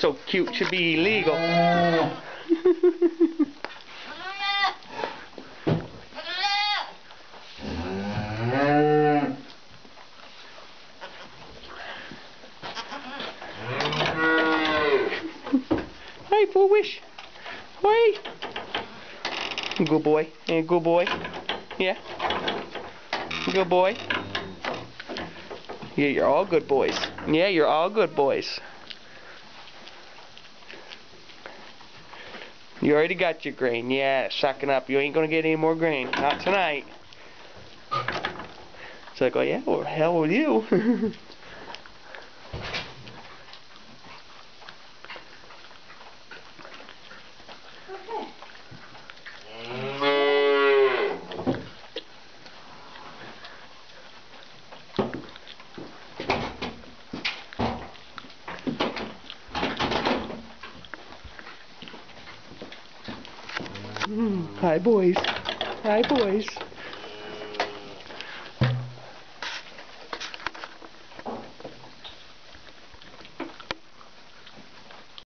So cute should be illegal. Hi, Foolish. Hi. Good boy. Yeah, good boy. Yeah. Good boy. Yeah, you're all good boys. Yeah, you're all good boys. You already got your grain. Yeah, sucking up. You ain't gonna get any more grain. Not tonight. It's like, oh yeah, well, hell with you. Mm, Hi, boys. Hi, boys.